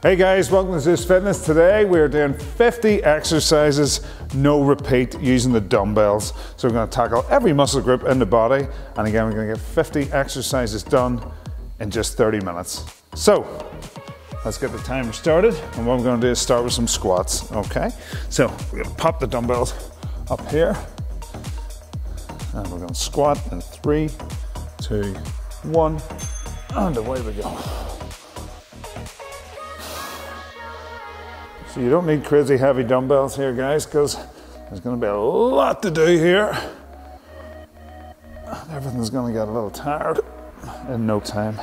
Hey guys, welcome to Zeus Fitness. Today we are doing 50 exercises, no repeat, using the dumbbells. So we're going to tackle every muscle group in the body, and again we're going to get 50 exercises done in just 30 minutes. So let's get the timer started, and what we're going to do is start with some squats. Okay, so we're going to pop the dumbbells up here, and we're going to squat in three, two, one, and away we go. So you don't need crazy heavy dumbbells here, guys, because there's going to be a lot to do here. Everything's going to get a little tired in no time.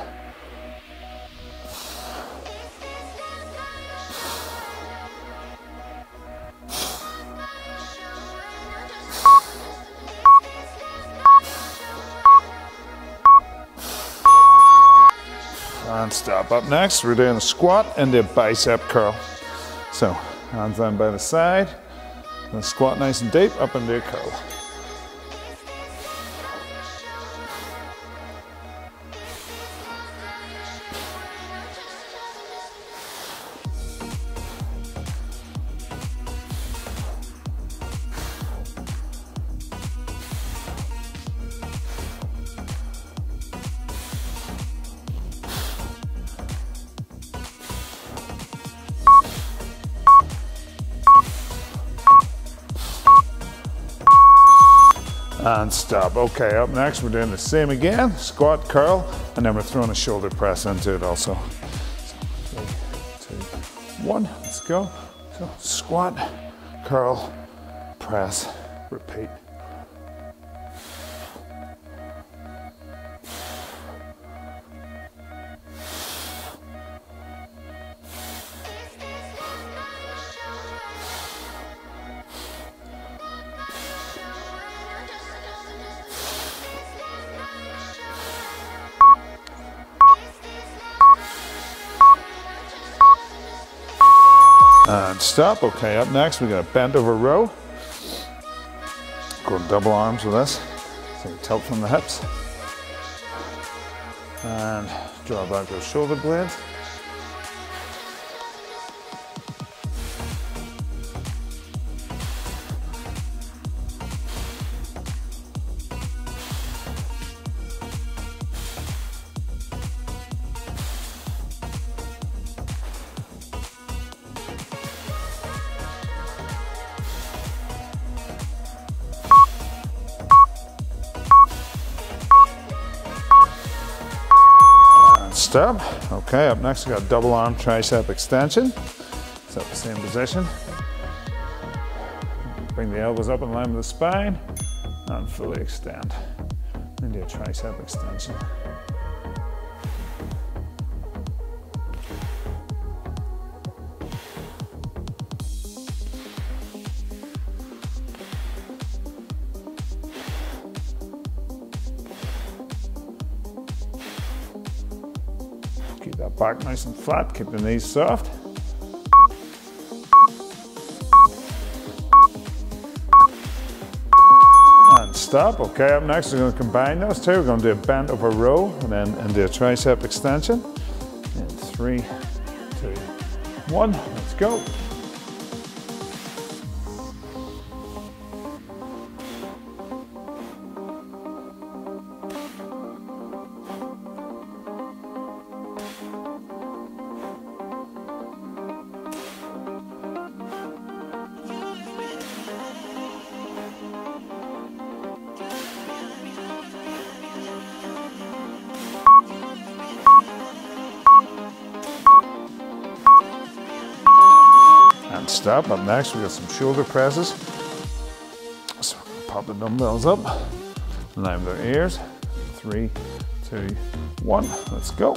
And stop. Up next, we're doing a squat and a bicep curl. So, hands down by the side, and squat nice and deep, up into a curl. Stop. Okay, up next we're doing the same again, squat, curl, and then we're throwing a shoulder press into it also. So, three, two, one, let's go. So squat, curl, press, repeat. And stop. Okay, up next we got a bent over row. Go double arms with this. So tilt from the hips. And draw back those shoulder blades. Step. Okay, up next we got double arm tricep extension. Set the same position. Bring the elbows up in line with the spine and fully extend into a tricep extension. Back nice and flat, keep the knees soft. And stop. Okay, up next we're going to combine those two. We're going to do a bent over row and then into a tricep extension. In three, two, one, let's go. Stop. Up next, we got some shoulder presses. So pop the dumbbells up, line their ears. Three, two, one, let's go.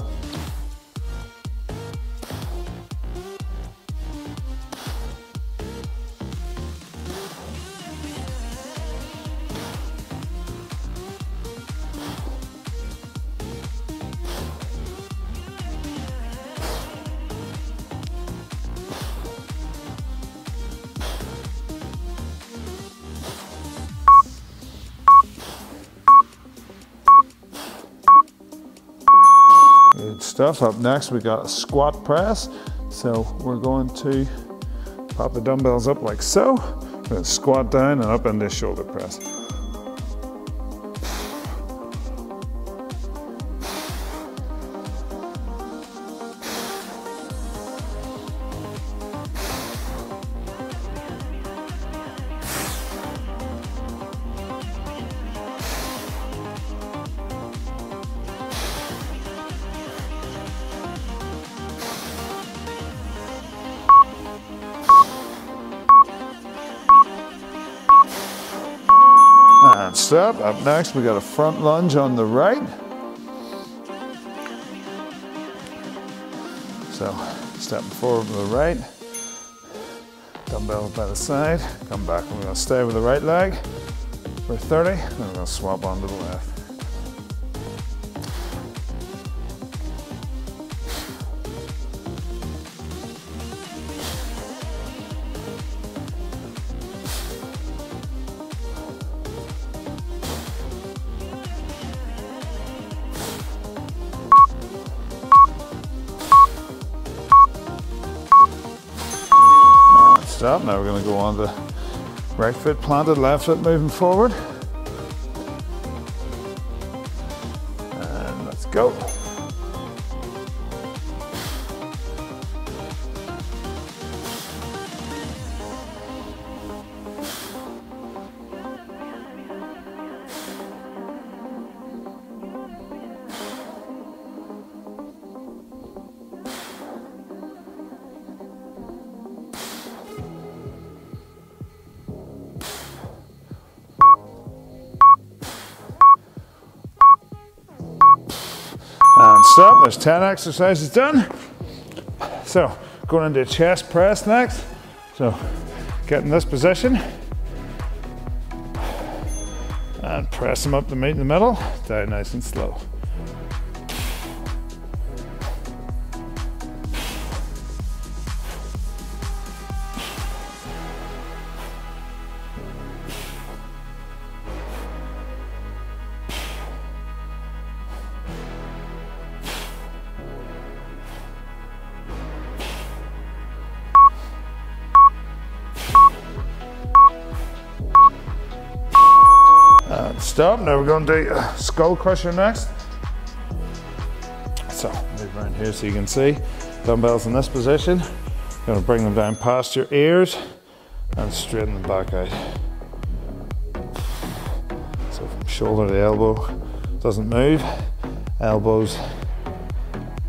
Stuff. Up next, we got a squat press. So we're going to pop the dumbbells up like so. To squat down and up into shoulder press. Step. Up next, we got a front lunge on the right. So, stepping forward to the right. Dumbbells by the side. Come back. We're going to stay with the right leg for 30. And we're going to swap onto the left. Now we're going to go on the right foot planted, left foot moving forward. 10 exercises done. So going into chest press next. So get in this position and press them up to meet in the middle, down nice and slow. And stop. Now we're going to do a skull crusher next. So move around here so you can see. Dumbbells in this position. To bring them down past your ears and straighten them back out. So from shoulder to elbow, doesn't move. Elbows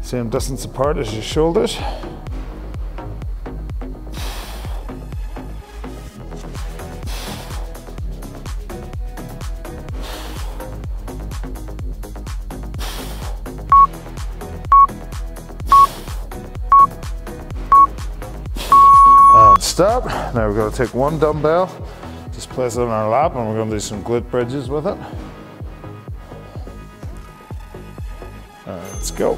same distance apart as your shoulders. Now we're going to take one dumbbell, just place it on our lap, and we're going to do some glute bridges with it. Let's go.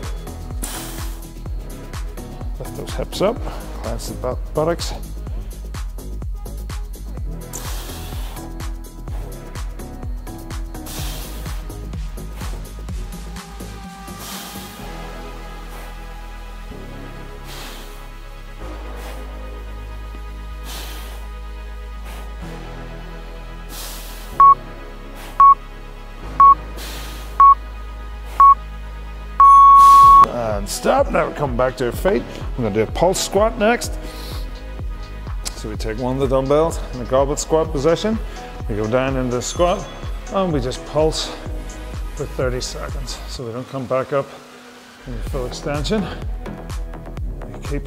Lift those hips up, clench the butt buttocks. Stop. Now we're coming back to our feet. Going to do a pulse squat next. So we take one of the dumbbells in the goblet squat position. We go down into the squat and we just pulse for 30 seconds. So we don't come back up in full extension. We keep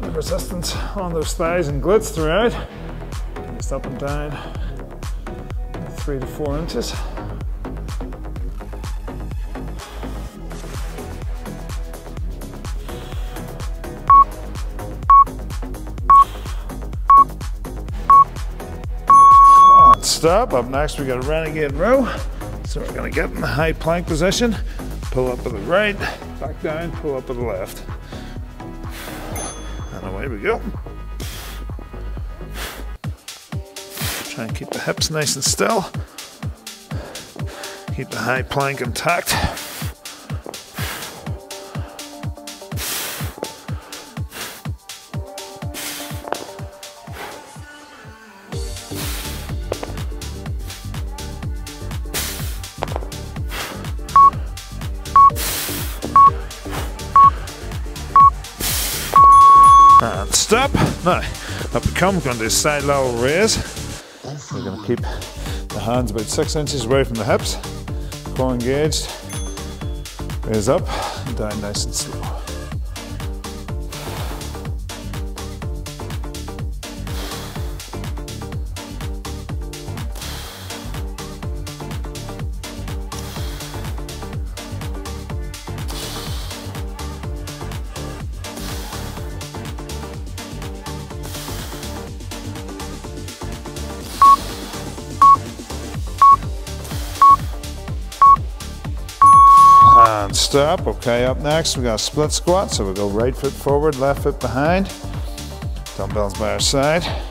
the resistance on those thighs and glutes throughout. Just up and down, three to four inches. Stop. Up next, we got a renegade row. So we're gonna get in the high plank position, pull up with the right, back down, pull up with the left. And away we go. Try and keep the hips nice and still. Keep the high plank intact. Up we come, we're going to do side lateral raise. We're going to keep the hands about six inches away from the hips, core engaged. Raise up and down nice and slow. Stop. Okay, up next we got a split squat. So we go right foot forward, left foot behind. Dumbbells by our side.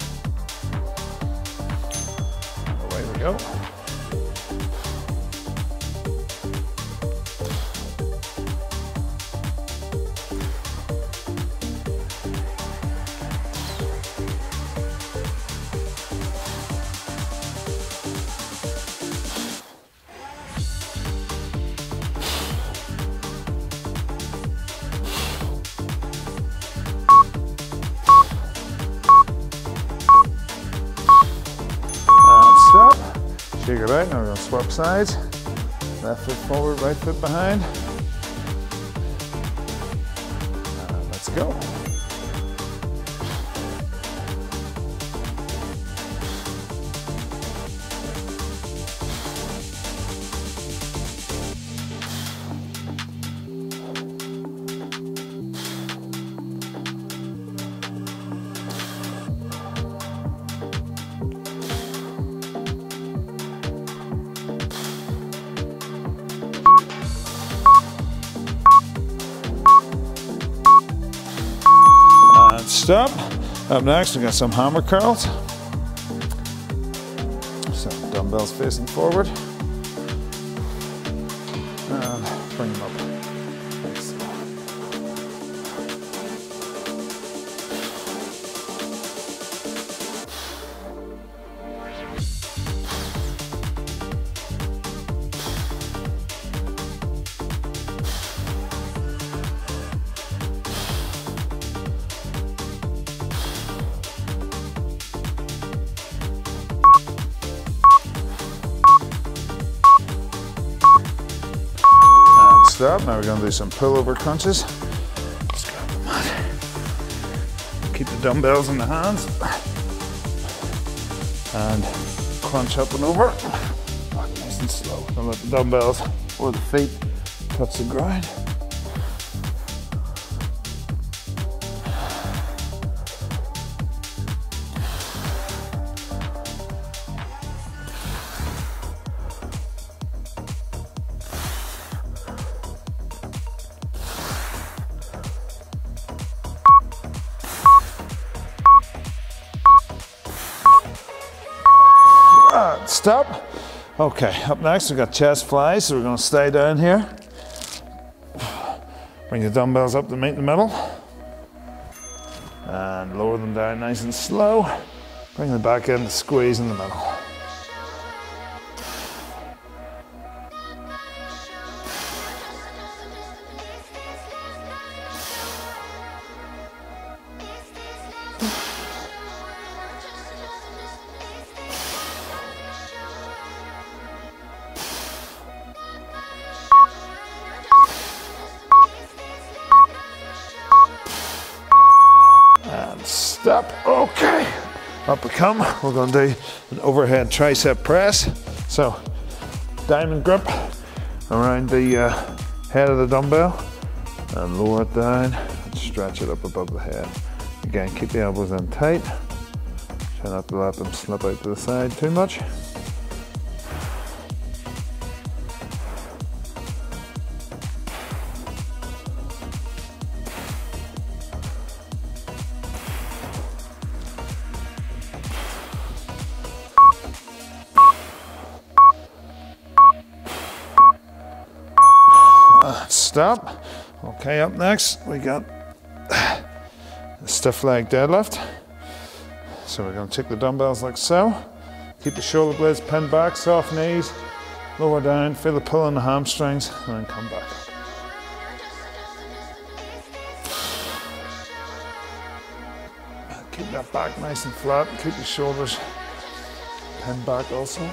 Sides. Left foot forward, right foot behind. Stop. Up next, we got some hammer curls. So dumbbells facing forward. Stop. Now we're going to do some pullover crunches. Keep the dumbbells in the hands. And crunch up and over. nice and slow. Don't let the dumbbells or the feet touch the ground. Stop. Okay, up next we've got chest flies, so we're gonna stay down here. Bring the dumbbells up to meet the middle. And lower them down nice and slow. Bring them back in to squeeze in the middle. Up we come. We're gonna do an overhead tricep press. So, diamond grip around the uh, head of the dumbbell and lower it down and stretch it up above the head. Again, keep the elbows in tight. Try not to let them slip out to the side too much. Okay, up next we got stiff leg deadlift. So we're going to take the dumbbells like so. Keep the shoulder blades pinned back, soft knees, lower down, feel the pull on the hamstrings, and then come back. Keep that back nice and flat. Keep your shoulders pinned back also.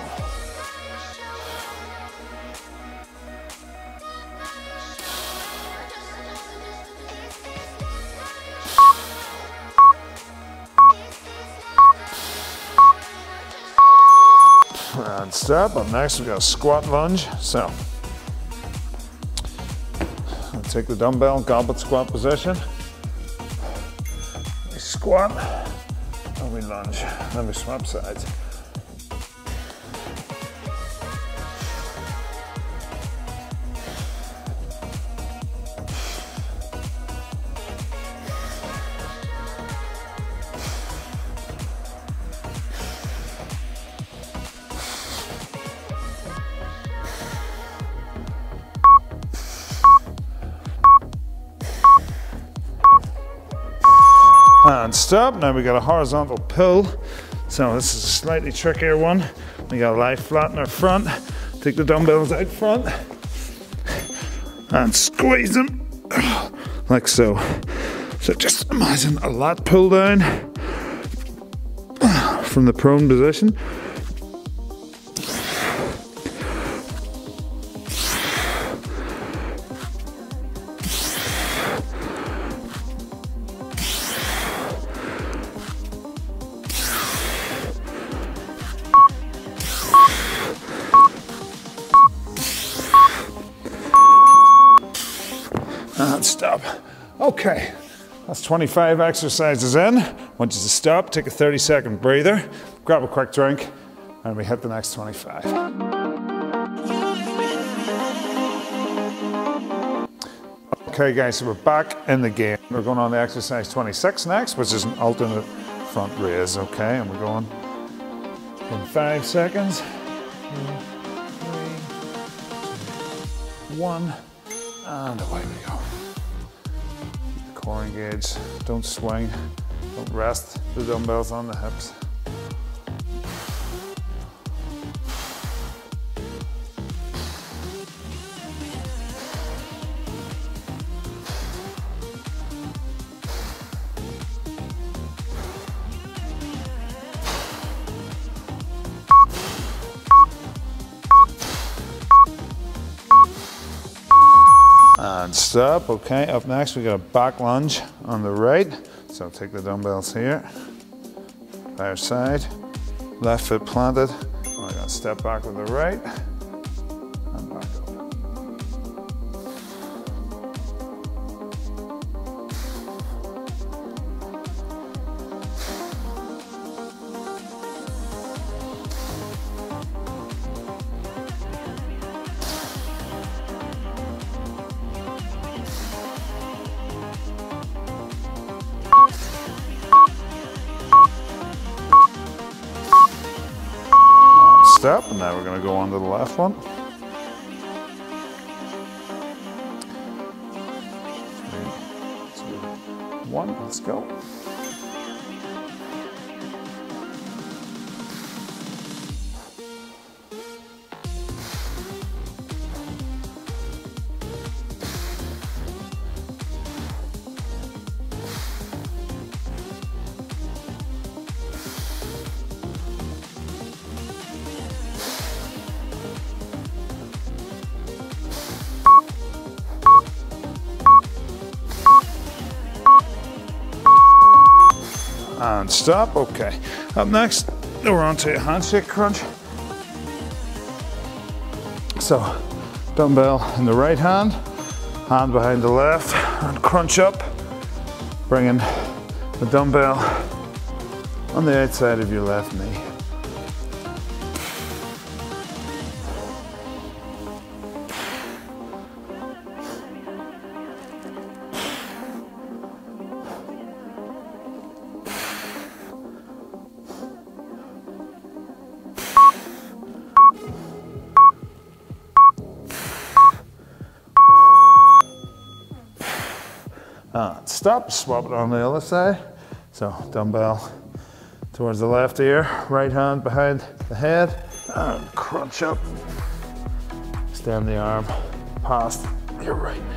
Step. Up next, we've got a squat lunge. So, I'll take the dumbbell, goblet squat position. We squat, and we lunge. Then we swap sides. And stop. Now we got a horizontal pull. So this is a slightly trickier one. We got to lie flat in our front, take the dumbbells out front, and squeeze them like so. So just imagine a lat pull down from the prone position. 25 exercises in. I want you to stop, take a 30 second breather, grab a quick drink, and we hit the next 25. Okay guys, so we're back in the game. We're going on the exercise 26 next, which is an alternate front raise, okay? And we're going in five seconds. One. And away we go. Core engaged. Don't swing. Don't rest the dumbbells on the hips. Stop. Okay, up next we got a back lunge on the right. So take the dumbbells here, our side, left foot planted. We're gonna step back with the right, step, and now we're going to go on to the last one. Stop. Okay. Up next, we're on to handshake crunch. So, dumbbell in the right hand, hand behind the left, and crunch up, bringing the dumbbell on the outside of your left knee. Stop, swap it on the other side. So dumbbell towards the left ear, right hand behind the head, and crunch up. Extend the arm past your right knee.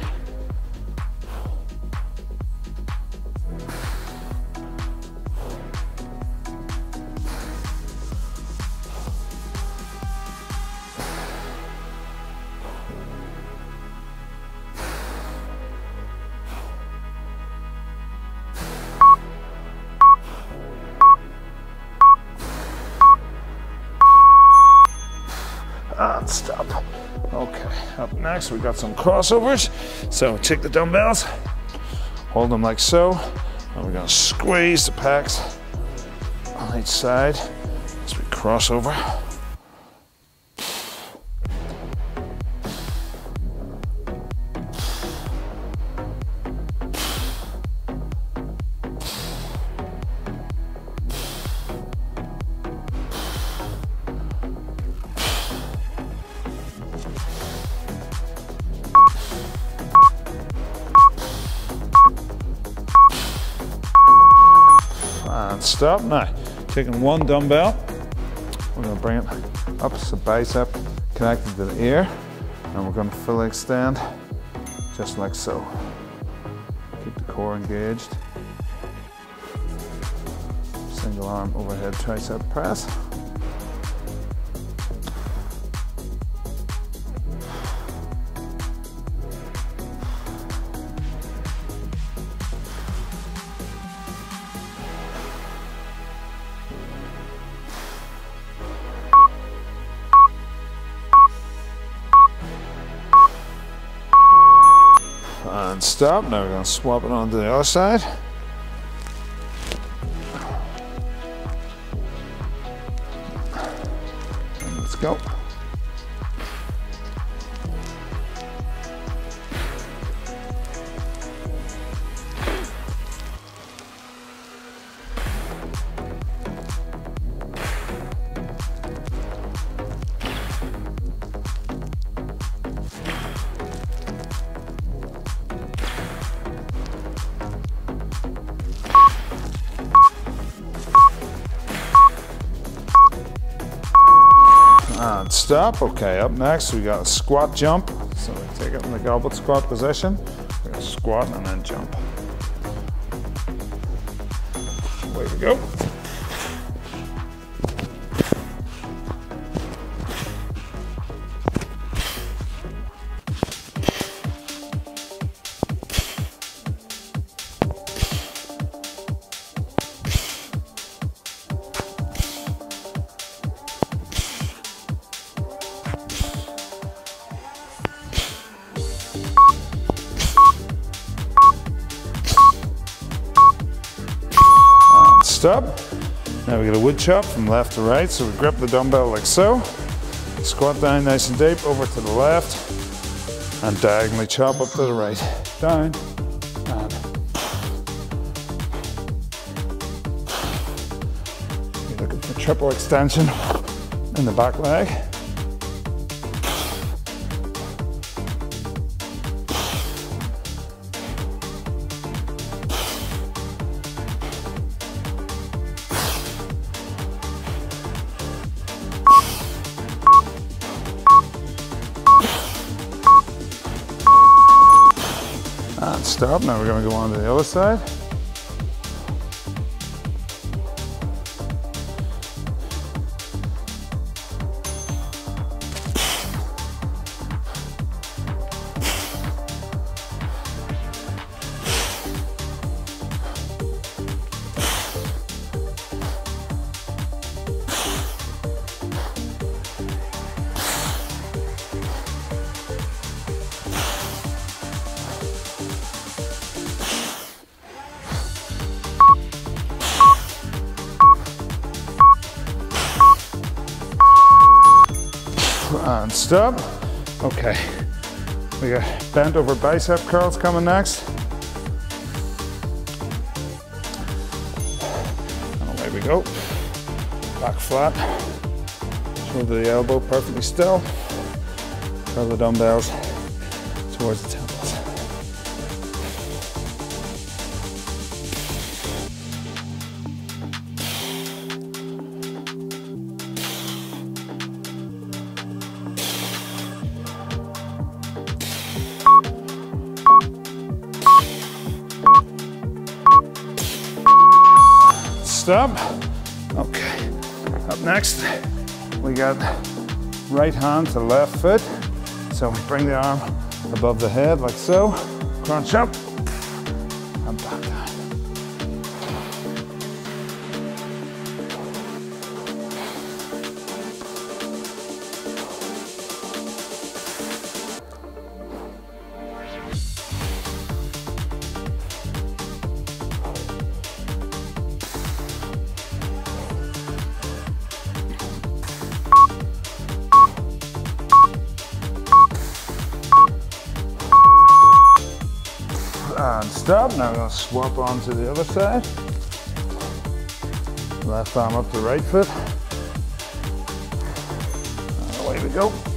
Up next we've got some crossovers. So take the dumbbells, hold them like so, and we're gonna squeeze the pecs on each side as we cross over. Stop. Now, taking one dumbbell, we're going to bring it up the bicep, connected to the ear, and we're going to fully extend, just like so. Keep the core engaged. Single arm overhead tricep press. Stop. Now we're going to swap it onto the other side. And stop. Okay, up next we got a squat jump. So we take it in the goblet squat position. We're gonna squat and then jump. Away we go. Chop from left to right. So we grip the dumbbell like so. Squat down nice and deep over to the left and diagonally chop up to the right. Down and You're looking for triple extension in the back leg. Stop. Now we're going to go on to the other side. And stop. Okay, we got bent over bicep curls coming next. Oh, and away we go. Back flat, shoulder the elbow perfectly still. Curl the dumbbells towards the temples. Stop. Okay. Up next, we got right hand to left foot. So bring the arm above the head like so. Crunch up stop. Now we're going to swap on to the other side. Left arm up the right foot. And away we go.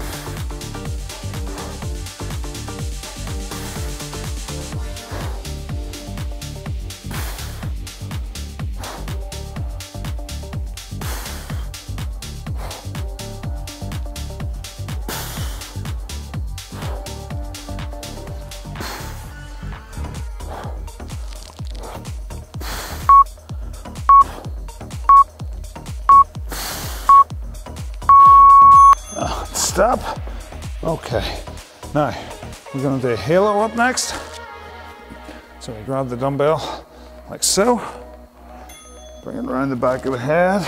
We're gonna do a halo up next. So we grab the dumbbell like so, bring it around the back of the head,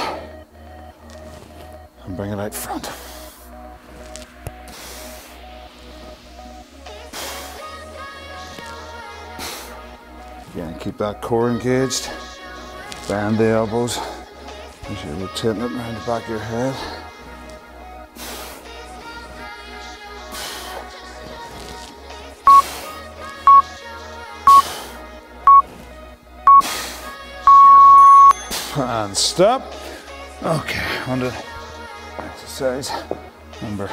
and bring it out front. Again, keep that core engaged, bend the elbows as you're rotating it around the back of your head. And stop. Okay, to exercise number,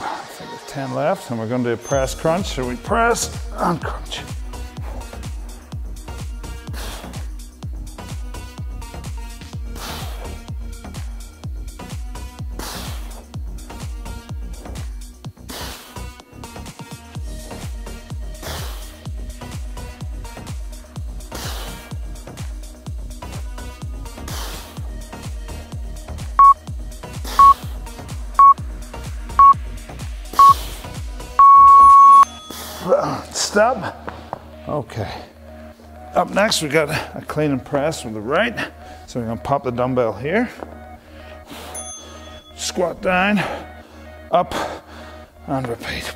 I think it's 10 left, and we're going to do a press crunch. So we press and crunch. Stop. Okay. Up next, we got a clean and press from the right. So we're gonna pop the dumbbell here. Squat down, up, and repeat.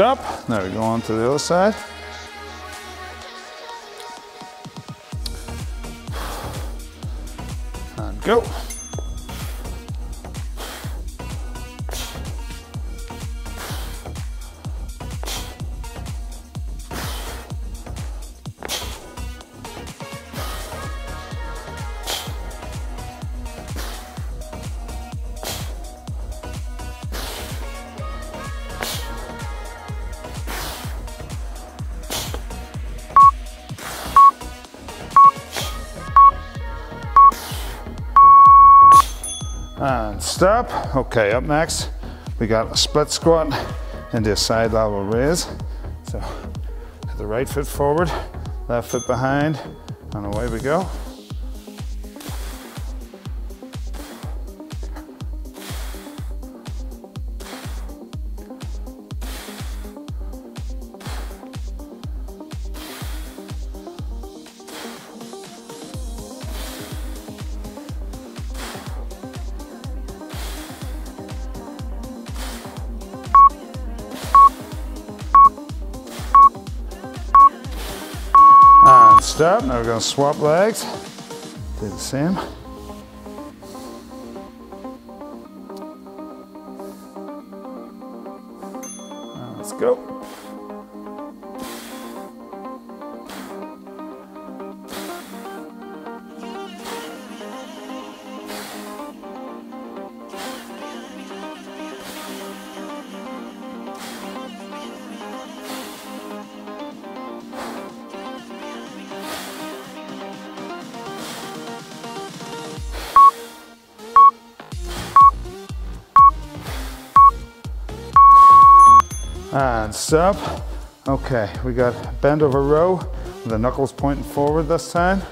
Stop. Now we go on to the other side. And go. And stop. Okay, up next, we got a split squat and a side lateral raise. So, the right foot forward, left foot behind, and away we go. Stop. Now we're going to swap legs. Do the same. Let's go. Stop. Okay, we got bend over row the knuckles pointing forward this time.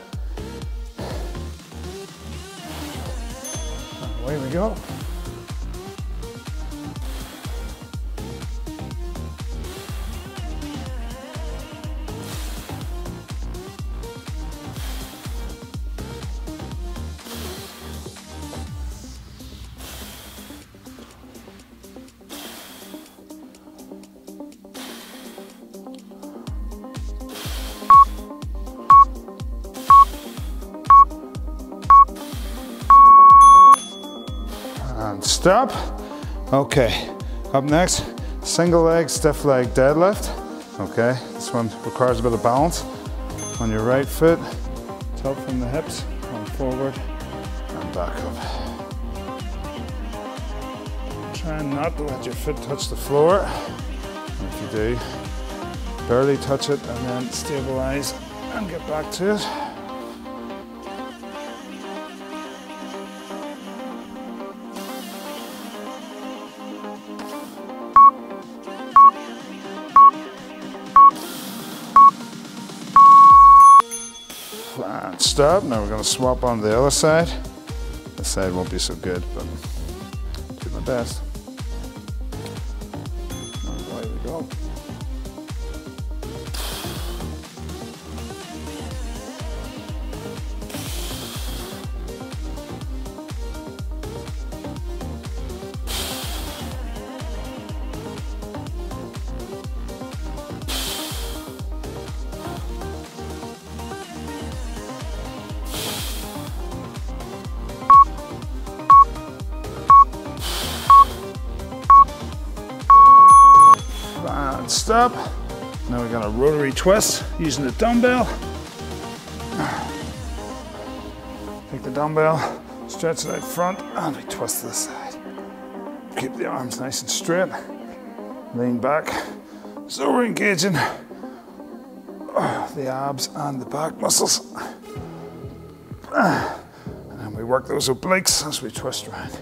Stop. Okay, up next, single leg, stiff leg deadlift. Okay, this one requires a bit of balance on your right foot, tilt from the hips, come forward and back up. Try not to let your foot touch the floor. If you do, barely touch it and then stabilize and get back to it. Stop. Now we're to swap on the other side. This side won't be so good, but do my best. Stop. Now we're gonna rotary twist using the dumbbell. Take the dumbbell, stretch it out front, ah, and we twist to the side. Keep the arms nice and straight. Lean back. So we're engaging the abs and the back muscles. And then we work those obliques as we twist around.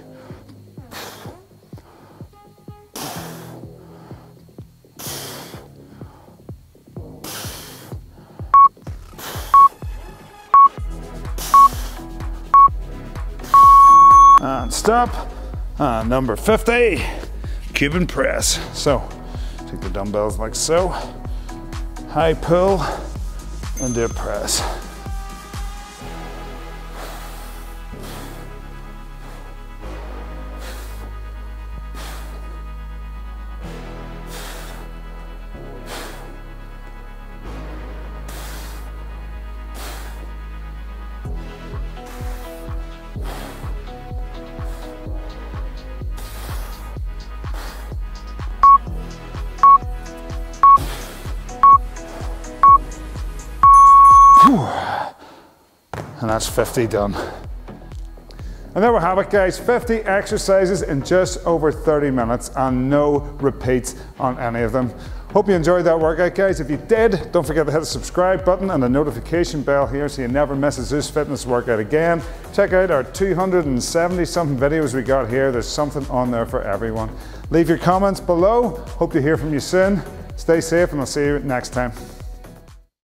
And stop. And number 50, Cuban press. So take the dumbbells like so, high pull, and do a press. That's 50 done. And there we have it guys, 50 exercises in just over 30 minutes and no repeats on any of them. Hope you enjoyed that workout guys. If you did, don't forget to hit the subscribe button and the notification bell here so you never miss a Zeus Fitness workout again. Check out our 270 something videos we got here. There's something on there for everyone. Leave your comments below. Hope to hear from you soon. Stay safe and I'll see you next time.